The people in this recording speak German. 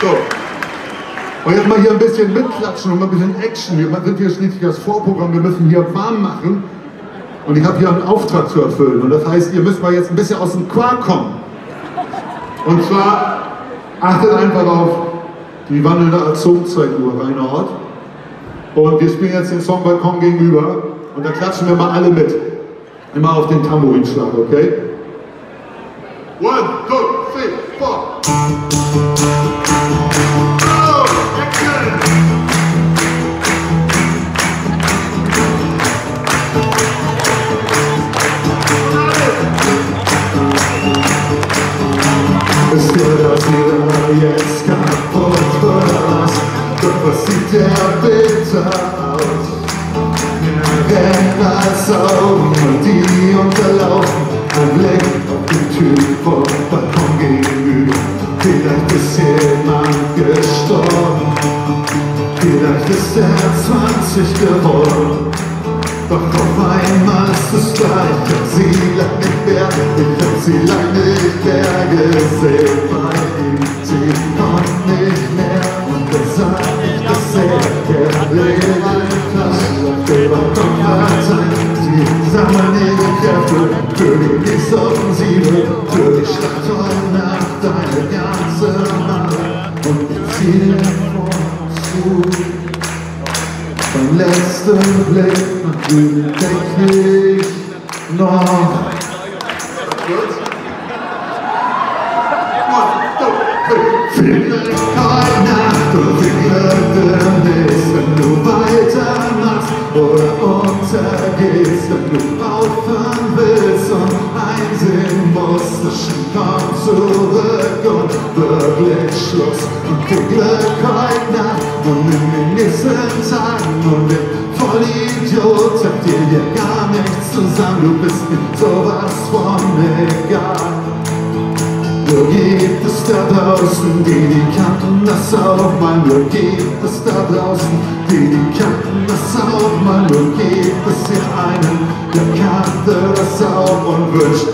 So. Und jetzt mal hier ein bisschen mitklatschen und mal ein bisschen Action. Wir sind hier schließlich das Vorprogramm, wir müssen hier warm machen. Und ich habe hier einen Auftrag zu erfüllen. Und das heißt, ihr müsst mal jetzt ein bisschen aus dem Quark kommen. Und zwar achtet einfach auf die wandelnde Atomzeituhr Reinhard. Und wir spielen jetzt den Song Balkon gegenüber. Und da klatschen wir mal alle mit. Immer auf den Tambourinschlag, okay? One, two, three, four. Jetzt kaputt was? Doch was sieht der bitter aus? Rennt als Augen und die unterlaufen Ein Blick auf den Typ vom Balkon gegenüber Vielleicht ist jemand gestorben Vielleicht ist er 20 geworden doch auf einmal ist es gleich, ich hab sie lang nicht mehr, ich hab sie lang nicht mehr gesehen ihre Kräfte für die nächste Offensive, für die Schlacht heute Nacht, eine ganze Macht. Und ich ziehe vor zu. Beim letzten Blick Süden denk ich noch. Oder untergehst, aufhören willst und einsehen musst, das schon kommt zurück und wirklich Schluss und viel Glück heute Nacht und in den nächsten Tagen und im Vollidiot habt ihr hier gar nichts zusammen, du bist mir sowas von egal. Nur gibt es da draußen, die, die kannten das auch mal. Nur gibt es da draußen, die, die es hier einen, der kannte das auch und wünscht